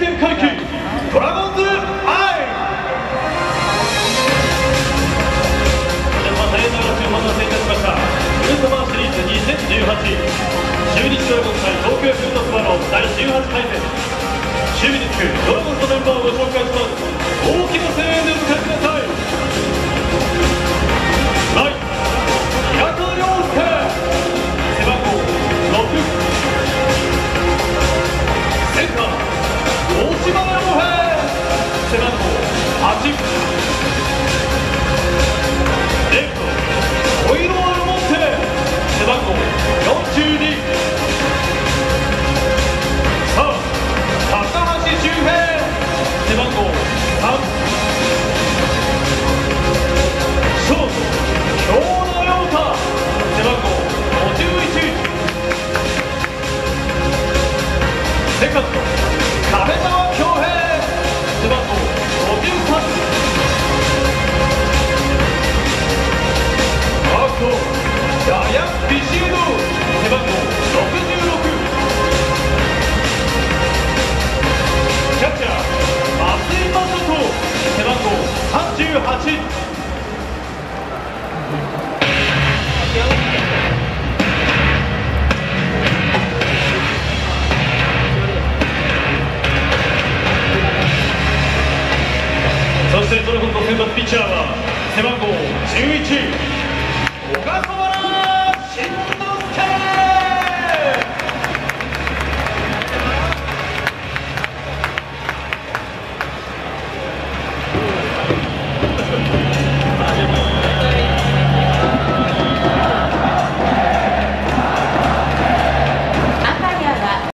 転回帰ドラゴンズアイ。ウルトマンシリーズ2018中日ドラゴン対東京フクルトスワロー第18回戦守備ドラゴンズのメンバーをご紹介します先発ピッチャーは背番号11慎太。